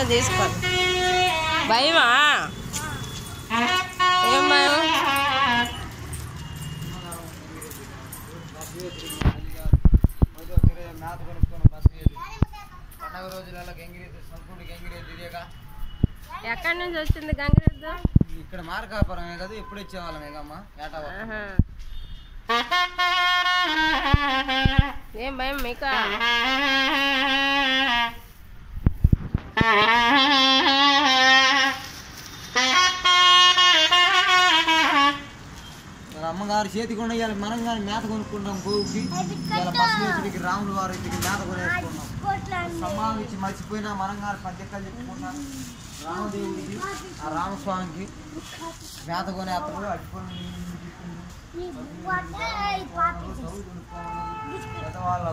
Video తీసుకోండి భయమా? ఏం భయం ఎక్కడి నుంచి వచ్చింది గంగిరెద్దు? ఇక్కడ మార్కాపురమే కదా ఎప్పుడు ఇచ్చేవాళ్ళం ఏగమ్మ ఏటా. ఏం భయం మీకు? అమ్మగారు చేతికి ఉన్న ఇవాళ మనం కానీ మేత కొనుక్కుంటాం గోవుకి ఇవాళ బస్సు వచ్చి రాముల వారి ఇంటికి మేత కొనేసుకున్నాం. ఇచ్చి మర్చిపోయినా మనం కానీ పద్దెక్కలు చెప్పుకున్నాం రామదేవుడికి ఆ రామస్వామికి మేత కొనే అతను అడ్డుకొని పెద్దవాళ్ళ